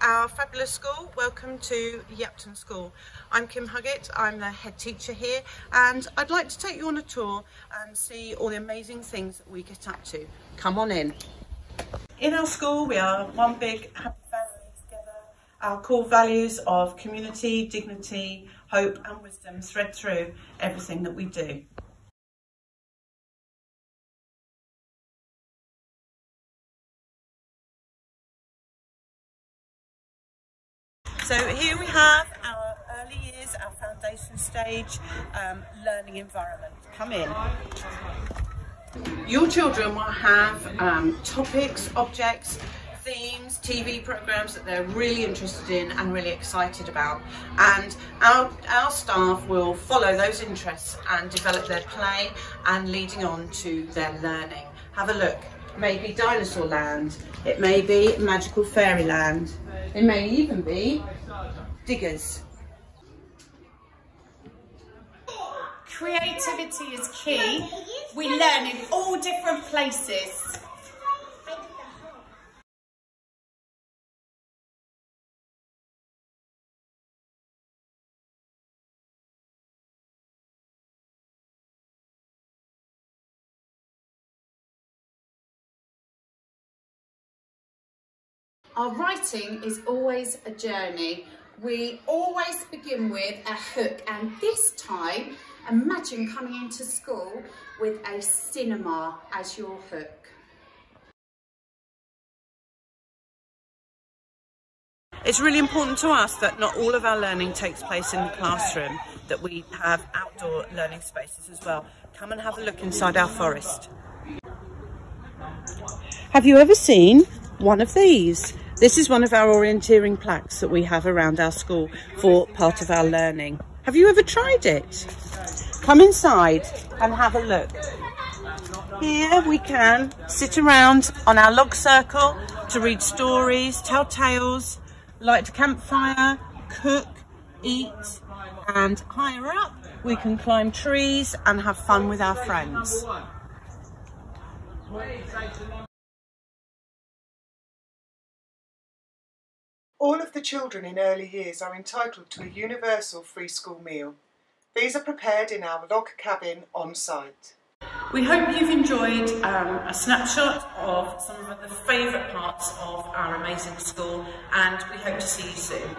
our fabulous school. Welcome to Yapton School. I'm Kim Huggett, I'm the head teacher here and I'd like to take you on a tour and see all the amazing things that we get up to. Come on in. In our school we are one big happy family together. Our core values of community, dignity, hope and wisdom thread through everything that we do. So here we have our early years, our foundation stage um, learning environment. Come in. Your children will have um, topics, objects, themes, TV programs that they're really interested in and really excited about. And our, our staff will follow those interests and develop their play and leading on to their learning. Have a look. Maybe Dinosaur Land. It may be Magical Fairyland. It may even be diggers. Creativity is key. We learn in all different places. Our writing is always a journey. We always begin with a hook and this time imagine coming into school with a cinema as your hook. It's really important to us that not all of our learning takes place in the classroom, that we have outdoor learning spaces as well. Come and have a look inside our forest. Have you ever seen one of these? This is one of our orienteering plaques that we have around our school for part of our learning. Have you ever tried it? Come inside and have a look. Here we can sit around on our log circle to read stories, tell tales, light a campfire, cook, eat, and higher up we can climb trees and have fun with our friends. All of the children in early years are entitled to a universal free school meal. These are prepared in our log cabin on site. We hope you've enjoyed um, a snapshot of some of the favourite parts of our amazing school and we hope to see you soon.